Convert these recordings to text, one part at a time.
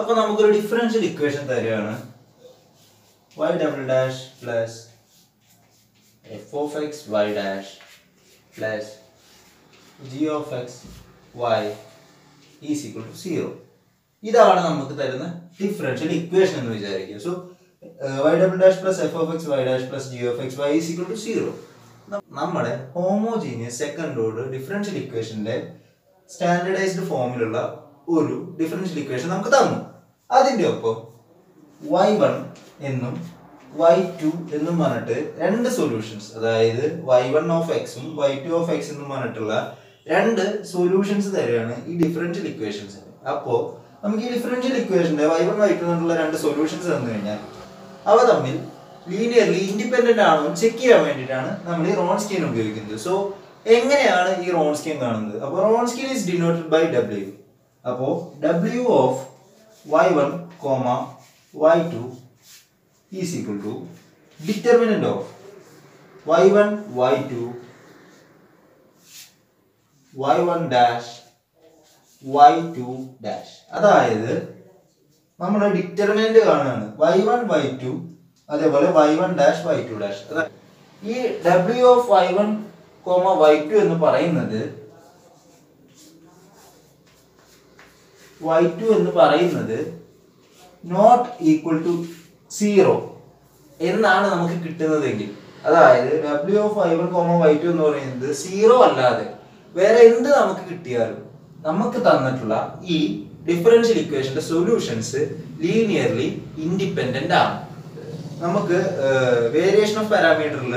എന്താണെന്നുള്ളത് നോക്കാം അപ്പൊ നമുക്കൊരു ഡിഫറൻഷ്യൽ ഇക്വേഷൻ തരികയാണ്. Y double dash plus F of X Y dash plus G of X Y is equal to zero ഇതാണ് നമുക്ക് തരുന്ന ഡിഫറൻഷ്യൽ ഇക്വേഷൻ എന്ന് വിചാരിക്കുക. So Y double dash plus F of X Y dash plus G of X Y is equal to zero നമ്മുടെ homogeneous second order differential ഇക്വേഷന്റെ standardised ഫോമിലുള്ള ഒരു differential equation നമുക്ക് തന്നു. അതിന്റെ ഒപ്പം വൈ വൺ എന്നും വൈ ടു എന്നും പറഞ്ഞിട്ട് രണ്ട് സൊല്യൂഷൻസ് അതായത് വൈ വൺ ഓഫ് എക്സും വൈ ടു ഓഫ് എക്സ് എന്നും പറഞ്ഞിട്ടുള്ള രണ്ട് സൊല്യൂഷൻസ് തരുകയാണ് ഈ ഡിഫറൻഷ്യൽ ഇക്വേഷൻസിന് അപ്പോൾ നമുക്ക് ഈ ഡിഫറൻഷ്യൽ ഇക്വേഷന്റെ വൈ വൺ വൈ ടു എന്നുള്ള രണ്ട് സൊല്യൂഷൻസ് തന്നു കഴിഞ്ഞാൽ അവ തമ്മിൽ ലീനിയർലി ഇൻഡിപെൻഡന്റ് ആണോ ചെക്ക് ചെയ്യാൻ വേണ്ടിയിട്ടാണ് നമ്മൾ ഈ റോൺ സ്കീൻ ഉപയോഗിക്കുന്നത്. സോ എങ്ങനെയാണ് ഈ റോൺ സ്കീൻ കാണുന്നത്? അപ്പോൾ Wronskian is denoted by W അപ്പോൾ W of y one comma is y one y two y one dash y two dash അതായത് നമ്മൾ ഡിറ്റർമിനന്റ് കാണുകയാണ്. വൈ വൺ വൈ ടു അതേപോലെ y one dash y two dash ഈ W of y one comma y two എന്ന് പറയുന്നത് Y two എന്ന് പറയുന്നത് not equal to zero എന്നാണ് നമുക്ക് കിട്ടുന്നതെങ്കിൽ. അതായത് W of y one comma y two എന്ന് പറയുന്നത് സീറോ അല്ലാതെ വേറെ എന്ത് നമുക്ക് കിട്ടിയാലും നമുക്ക് തന്നിട്ടുള്ള ഈ ഡിഫറൻഷ്യൽ ഇക്വേഷന്റെ സൊല്യൂഷൻസ് ലീനിയർലി ഇൻഡിപെൻഡന്റ് ആണ്. നമുക്ക് variation of പാരാമീറ്ററിൽ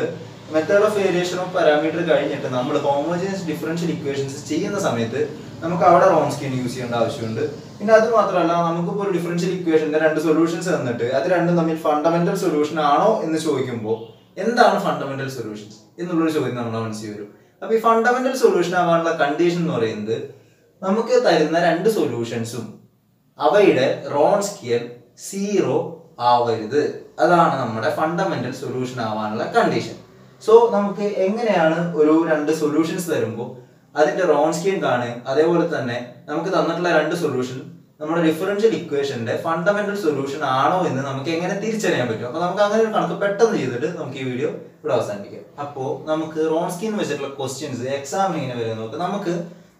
method of variation of parameter കഴിഞ്ഞിട്ട് നമ്മൾ ഹോമോജിനസ് ഡിഫറൻഷ്യൽ ഇക്വേഷൻസ് ചെയ്യുന്ന സമയത്ത് നമുക്ക് അവിടെ റോങ് സ്കീൻ യൂസ് ചെയ്യേണ്ട ആവശ്യമുണ്ട്. പിന്നെ അത് മാത്രമല്ല നമുക്കിപ്പോൾ ഒരു ഡിഫറൻഷ്യൽ ഇക്വേഷന്റെ രണ്ട് സൊല്യൂഷൻസ് തന്നിട്ട് അത് രണ്ടും തമ്മിൽ ഫണ്ടമെന്റൽ സൊല്യൂഷൻ ആണോ എന്ന് ചോദിക്കുമ്പോൾ എന്താണ് ഫണ്ടമെന്റൽ സൊല്യൂഷൻസ് എന്നുള്ളൊരു ചോദ്യം നമ്മളെ മനസ്സിൽ വരും. അപ്പൊ ഈ ഫണ്ടമെന്റൽ സൊല്യൂഷൻ ആവാനുള്ള കണ്ടീഷൻ എന്ന് പറയുന്നത് നമുക്ക് തരുന്ന രണ്ട് സൊല്യൂഷൻസും അവയുടെ റോങ് സ്കിയർ സീറോ ആവരുത്. അതാണ് നമ്മുടെ ഫണ്ടമെന്റൽ സൊല്യൂഷൻ ആവാനുള്ള കണ്ടീഷൻ സോ നമുക്ക് എങ്ങനെയാണ് ഒരു രണ്ട് സൊല്യൂഷൻസ് തരുമ്പോൾ അതിന്റെ റോൺ സ്കീം കാണുക? അതേപോലെ തന്നെ നമുക്ക് തന്നിട്ടുള്ള രണ്ട് സൊല്യൂഷൻ നമ്മുടെ ഡിഫറൻഷ്യൽ ഇക്വേഷന്റെ ഫണ്ടമെന്റൽ സൊല്യൂഷൻ ആണോ എന്ന് നമുക്ക് എങ്ങനെ തിരിച്ചറിയാൻ പറ്റും? അപ്പൊ നമുക്ക് അങ്ങനെ ഒരു കണക്ക് പെട്ടെന്ന് ചെയ്തിട്ട് നമുക്ക് ഈ വീഡിയോ ഇവിടെ അവസാനിപ്പിക്കാം. അപ്പോൾ നമുക്ക് റോൺ സ്കീം വെച്ചിട്ടുള്ള ക്വസ്റ്റ്യൻസ് എക്സാമിന് ഇങ്ങനെ വരെ നോക്കാം. നമുക്ക്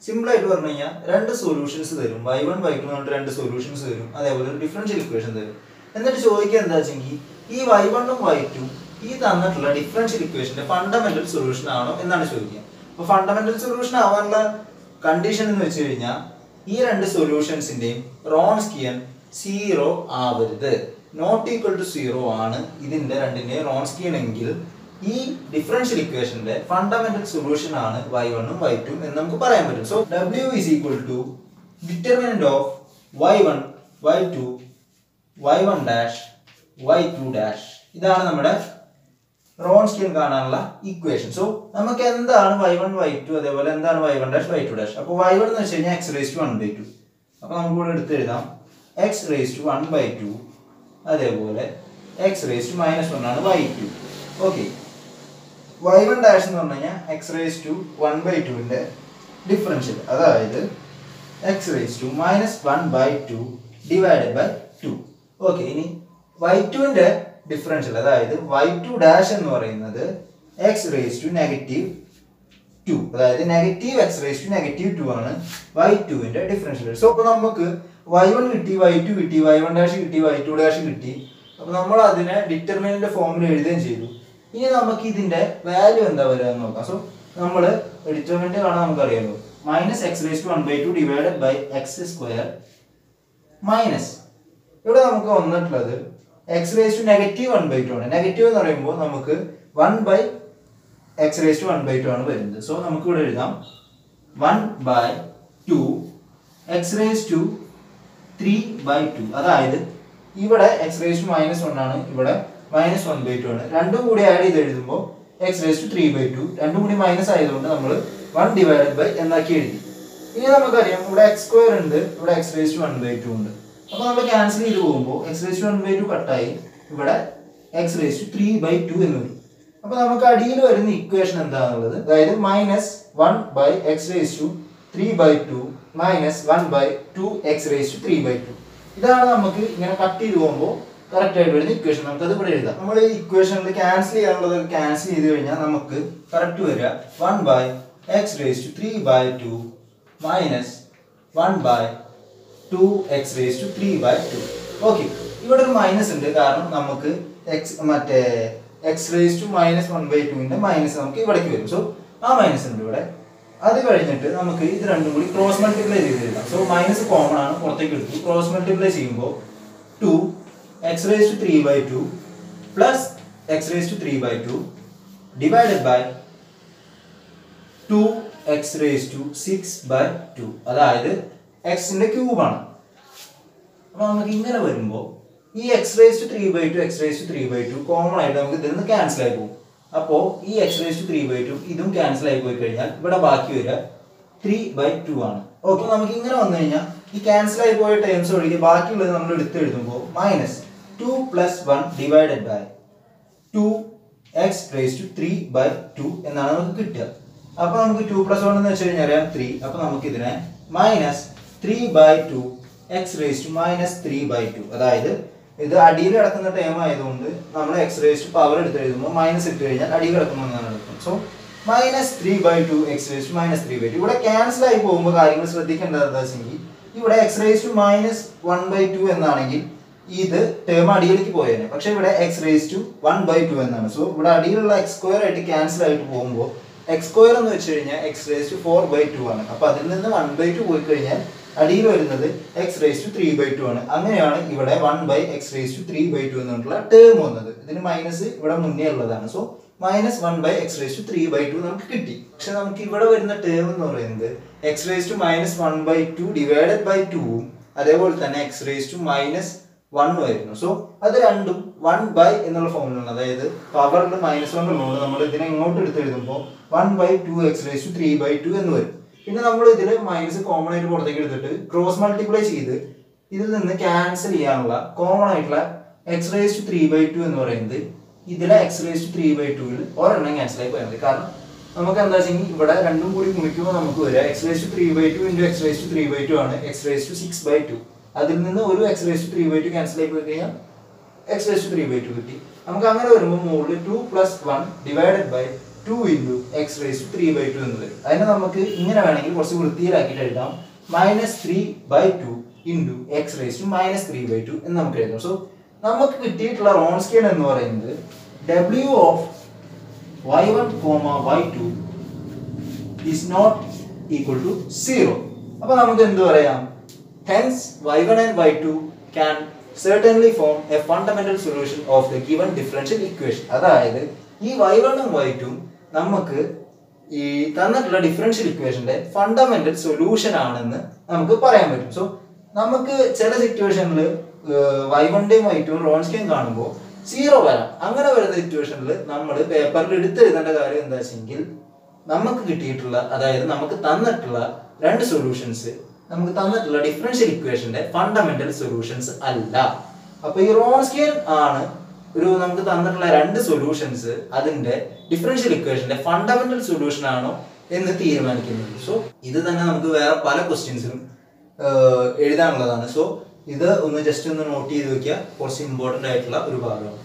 സിമ്പിൾ ആയിട്ട് പറഞ്ഞു കഴിഞ്ഞാൽ രണ്ട് സൊല്യൂഷൻസ് തരും. വൈ വൺ വൈ ടു പറഞ്ഞിട്ട് രണ്ട് സൊല്യൂഷൻസ് തരും. അതേപോലെ ഒരു ഡിഫറൻഷ്യൽ ഇക്വേഷൻ തരും. എന്നിട്ട് ചോദിക്കുക എന്താ വെച്ചെങ്കിൽ ഈ വൈ വണ്ണും വൈ ടു ഈ തന്നിട്ടുള്ള ഡിഫറൻഷ്യൽ ഇക്വേഷന്റെ ഫണ്ടമെന്റൽ സൊല്യൂഷൻ ആണോ എന്നാണ് ചോദിക്കുക. അപ്പൊ ഫണ്ടമെന്റൽ സൊല്യൂഷൻ ആവാനുള്ള കണ്ടീഷൻ എന്ന് വെച്ച് കഴിഞ്ഞാൽ ഈ രണ്ട് സൊല്യൂഷൻസിന്റെയും റോൺസ്കിയൻ സീറോ ആവരുത്. നോട്ട് ഈക്വൽ ടു സീറോ ആണ് ഇതിന്റെ രണ്ടിന്റെയും റോൺസ്കിയൻ എങ്കിൽ ഈ ഡിഫറൻഷ്യൽ ഇക്വേഷന്റെ ഫണ്ടമെന്റൽ സൊല്യൂഷൻ ആണ് വൈ വണ്ണും വൈ ടു എന്ന് നമുക്ക് പറയാൻ പറ്റും. So W is equal to determinant of y one y two y one dash y two dash ഇതാണ് നമ്മുടെ റോൺ കാണാനുള്ള ഇക്വേഷൻ സോ നമുക്ക് എന്താണ് വൈ വൺ വൈ ടു അതേപോലെ എന്താണ് y one dash y two dash അപ്പോൾ വൈ വൺ എന്ന് വെച്ച് കഴിഞ്ഞാൽ x raise to one by two അപ്പോൾ നമുക്ക് ഇവിടെ എടുത്ത് എഴുതാം. X raise to one by two അതേപോലെ x raise to minus one ആണ് y two okay y one dash എന്ന് പറഞ്ഞു കഴിഞ്ഞാൽ x raise to one by ടുവിന്റെ ഡിഫറൻഷ്യൽ അതായത് x raise to minus one by two divided by two okay ഇനി Y ടുവിന്റെ differential അതായത് വൈ ടു ഡാഷ് എന്ന് പറയുന്നത് x raise to negative two അതായത് negative x raise to negative two ആണ് Y ടുവിന്റെ ഡിഫറൻഷ്യൽ സോ അപ്പൊ നമുക്ക് വൈ വൺ കിട്ടി വൈ ടു കിട്ടി വൈ വൺ ഡാഷ് കിട്ടി വൈ ടു ഡാഷ് കിട്ടി. അപ്പൊ നമ്മൾ അതിനെ ഡിറ്റർമിനന്റ് ഫോമിൽ എഴുതുകയും ചെയ്തു. ഇനി നമുക്ക് ഇതിന്റെ വാല്യൂ എന്താ വരിക എന്ന് നോക്കാം. സോ നമ്മൾ ഡിറ്റർമിനന്റ് കാണാൻ നമുക്കറിയാമല്ലോ minus x raise to one by two divided by x square minus ഇവിടെ നമുക്ക് വന്നിട്ടുള്ളത് x raise to negative one by two ആണ്. നെഗറ്റീവ് എന്ന് പറയുമ്പോൾ നമുക്ക് one by x raise to one by two ആണ് വരുന്നത്. സോ നമുക്ക് ഇവിടെ എഴുതാം. One by two x raise to three by two അതായത് ഇവിടെ x raise to minus one ആണ് ഇവിടെ മൈനസ് വൺ ബൈ ടു ആണ്. രണ്ടും കൂടി ആഡ് ചെയ്ത് എഴുതുമ്പോൾ x raise to three by two രണ്ടും കൂടി മൈനസ് ആയതുകൊണ്ട് നമ്മൾ വൺ ഡിവൈഡഡ് ബൈ എന്നാക്കി എഴുതി. ഇനി നമുക്കറിയാം ഇവിടെ എക്സ് സ്ക്വയർ ഉണ്ട് ഇവിടെ x raise to one by two ഉണ്ട്. അപ്പോൾ നമ്മൾ ക്യാൻസൽ ചെയ്ത് പോകുമ്പോൾ x raise one by two കട്ടായി ഇവിടെ x raise to three by two എന്ന് വരും. അപ്പോൾ നമുക്ക് അടിയിൽ വരുന്ന ഇക്വേഷൻ എന്താണെന്നുള്ളത് അതായത് minus one by x raise to three by two minus one by two x raise to three by two ഇതാണ് നമുക്ക് ഇങ്ങനെ കട്ട് ചെയ്ത് പോകുമ്പോൾ കറക്റ്റ് ആയിട്ട് വരുന്ന ഇക്വേഷൻ നമുക്ക് അത് ഇവിടെ എഴുതാം. നമ്മൾ ഈ ഇക്വേഷനിൽ ക്യാൻസൽ ചെയ്യാനുള്ളത് ക്യാൻസൽ ചെയ്ത് കഴിഞ്ഞാൽ നമുക്ക് കറക്റ്റ് വരിക. One by x raise to three by two minus one by two x raise to three by two okay ഇവിടെ ഒരു മൈനസ് ഉണ്ട്. കാരണം നമുക്ക് എക്സ് മറ്റേ x raise to minus one by ടുവിന്റെ മൈനസ് നമുക്ക് ഇവിടേക്ക് വരും. സോ ആ മൈനസ് ഉണ്ട് ഇവിടെ. അത് കഴിഞ്ഞിട്ട് നമുക്ക് ഇത് രണ്ടും കൂടി ക്രോസ് മൾട്ടിപ്ലൈ ചെയ്ത് എഴുതാം. സോ മൈനസ് കോമൺ ആണ് പുറത്തേക്ക് എടുത്തു. ക്രോസ് മൾട്ടിപ്ലൈ ചെയ്യുമ്പോൾ two x raise to three by two plus x raise to three by two divided by two x raise to six by two അതായത് എക്സിന്റെ ക്യൂബാണ് അപ്പൊ നമുക്ക് ഇങ്ങനെ വരുമ്പോൾ ഈ x raise to three by two x raise to three by two common ആയിട്ട് നമുക്ക് ഇതിൽ നിന്ന് ക്യാൻസൽ ആയി പോകും. അപ്പോൾ ഈ x raise to three by two ഇതും ക്യാൻസൽ ആയി പോയി കഴിഞ്ഞാൽ ഇവിടെ ബാക്കി വരിക ത്രീ ബൈ ടു ആണ്. ഓക്കെ നമുക്ക് ഇങ്ങനെ വന്നു കഴിഞ്ഞാൽ ഈ ക്യാൻസൽ ആയി പോയ ടേംസ് ഒഴികെ ബാക്കിയുള്ളത് നമ്മൾ എടുത്ത് എഴുതുമ്പോൾ minus two plus one divided by two x raise to three by two എന്നാണ് നമുക്ക് കിട്ടുക. അപ്പൊ നമുക്ക് ടു പ്ലസ് വൺ എന്ന് വെച്ച് കഴിഞ്ഞാൽ അറിയാം ത്രീ അപ്പൊ നമുക്ക് ഇതിനെ minus three by two x raise to minus three by two അതായത് ഇത് അടിയിൽ കിടക്കുന്ന ടേം ആയതുകൊണ്ട് നമ്മൾ എക്സ് റേസ് ടു പവർ എടുത്ത് എഴുതുമ്പോൾ മൈനസ് ഇട്ട് കഴിഞ്ഞാൽ അടിയിൽ കിടക്കുമ്പോൾ അങ്ങനെ എടുക്കും so minus three by two x raise to minus three by two ഇവിടെ ക്യാൻസൽ ആയി പോകുമ്പോൾ കാര്യങ്ങൾ ശ്രദ്ധിക്കേണ്ടത് എന്താ വെച്ചെങ്കിൽ ഇവിടെ x raise to minus one by two എന്നാണെങ്കിൽ ഇത് ടേം അടിയിലേക്ക് പോയേനെ. പക്ഷെ ഇവിടെ x raise to one by two എന്നാണ്. സോ ഇവിടെ അടിയിലുള്ള എക്സ് സ്ക്വയർ ആയിട്ട് ക്യാൻസൽ ആയിട്ട് പോകുമ്പോൾ എക്സ് സ്ക്വയർ എന്ന് വെച്ച് കഴിഞ്ഞാൽ x raise to four by two ആണ്. അപ്പൊ അതിൽ നിന്ന് വൺ ബൈ ടു പോയി കഴിഞ്ഞാൽ അടിയിൽ വരുന്നത് x raise to three by two ആണ്. അങ്ങനെയാണ് ഇവിടെ one by x raise to three by two എന്നുള്ള ടേം വന്നത്. ഇതിന് മൈനസ് ഇവിടെ മുന്നേ ഉള്ളതാണ്. So minus one by x raise to three by two നമുക്ക് കിട്ടി. പക്ഷെ നമുക്ക് ഇവിടെ വരുന്ന ടേം എന്ന് പറയുന്നത് x raise to minus one by two divided by ടുവും അതേപോലെ തന്നെ എക്സ് റേസ് ടു മൈനസ് വണ്ണും ആയിരുന്നു. സോ അത് രണ്ടും വൺ ബൈ എന്നുള്ള ഫോമിലാണ് അതായത് പവറിൽ മൈനസ് വൺ ഉള്ളതുകൊണ്ട് നമ്മൾ ഇതിനെ ഇങ്ങോട്ട് എടുത്ത് എഴുതുമ്പോൾ one by two x raise to three by two എന്ന് വരും. പിന്നെ നമ്മൾ ഇതിൽ മൈനസ് കോമൺ ആയിട്ട് പുറത്തേക്ക് എടുത്തിട്ട് ക്രോസ് മൾട്ടിപ്ലൈ ചെയ്ത് ഇതിൽ നിന്ന് ക്യാൻസൽ ചെയ്യാനുള്ള കോമൺ ആയിട്ടുള്ള x raise to three by two എന്ന് പറയുന്നത് ഇതിലെ x raise to three by ടുവിൽ ഒരെണ്ണം ക്യാൻസൽ ആയി പോയത് കാരണം നമുക്ക് എന്താ വെച്ചെങ്കിൽ ഇവിടെ രണ്ടും കൂടി ഗുണിക്കുമ്പോൾ നമുക്ക് വരിക x raise to three by two into x raise to three by two ആണ് x raise to six by two അതിൽ നിന്ന് ഒരു x raise to three by two cancel ആയി പോയി കഴിഞ്ഞാൽ x raise to three by two കിട്ടി. നമുക്ക് അങ്ങനെ വരുമ്പോൾ മുകളിൽ two plus one divided by two into x raise to three by two എന്ന് വരും അതിനെ നമുക്ക് ഇങ്ങനെ വേണമെങ്കിൽ കുറച്ച് വൃത്തിയിലാക്കിയിട്ട് എഴുതാം. Minus three by two into x raise to minus three by two എന്ന് നമുക്ക് എഴുതാം. സോ നമുക്ക് കിട്ടിയിട്ടുള്ള റോൺ സ്കെയിൽ എന്ന് പറയുന്നത് W of y one comma y two is not equal to zero അപ്പൊ നമുക്ക് എന്ത് പറയാം? Hence y1 and y2 can certainly form a fundamental solution of the given differential equation. അതായത് ഈ y1 ഉം y2 ഉം നമുക്ക് ഈ തന്നിട്ടുള്ള ഡിഫറൻഷ്യൽ ഇക്വേഷന്റെ ഫണ്ടമെന്റൽ സൊല്യൂഷൻ ആണെന്ന് നമുക്ക് പറയാൻ പറ്റും. സോ നമുക്ക് ചില സിറ്റുവേഷനിൽ വൈ വണ്ടേയും വൈ ടു റോൺസ്കെയും കാണുമ്പോൾ സീറോ വരാം. അങ്ങനെ വരുന്ന സിറ്റുവേഷനിൽ നമ്മൾ പേപ്പറിൽ എടുത്തെഴുതേണ്ട കാര്യം എന്താ വെച്ചെങ്കിൽ നമുക്ക് കിട്ടിയിട്ടുള്ള അതായത് നമുക്ക് തന്നിട്ടുള്ള രണ്ട് സൊല്യൂഷൻസ് നമുക്ക് തന്നിട്ടുള്ള ഡിഫറൻഷ്യൽ ഇക്വേഷന്റെ ഫണ്ടമെന്റൽ സൊല്യൂഷൻസ് അല്ല. അപ്പൊ ഈ റോൺസ്കിയൻ ആണ് ഒരു നമുക്ക് തന്നിട്ടുള്ള രണ്ട് സൊല്യൂഷൻസ് അതിന്റെ ഡിഫറൻഷ്യൽ ഇക്വേഷന്റെ ഫണ്ടമെന്റൽ സൊല്യൂഷൻ ആണോ എന്ന് തീരുമാനിക്കുന്നത്. സോ ഇത് തന്നെ നമുക്ക് വേറെ പല ക്വസ്റ്റ്യൻസിനും എഴുതാനുള്ളതാണ്. സോ ഇത് ഒന്ന് ജസ്റ്റ് ഒന്ന് നോട്ട് ചെയ്ത് വെക്കുക. കുറച്ച് ഇമ്പോർട്ടന്റ് ആയിട്ടുള്ള ഒരു ഭാഗമാണ്.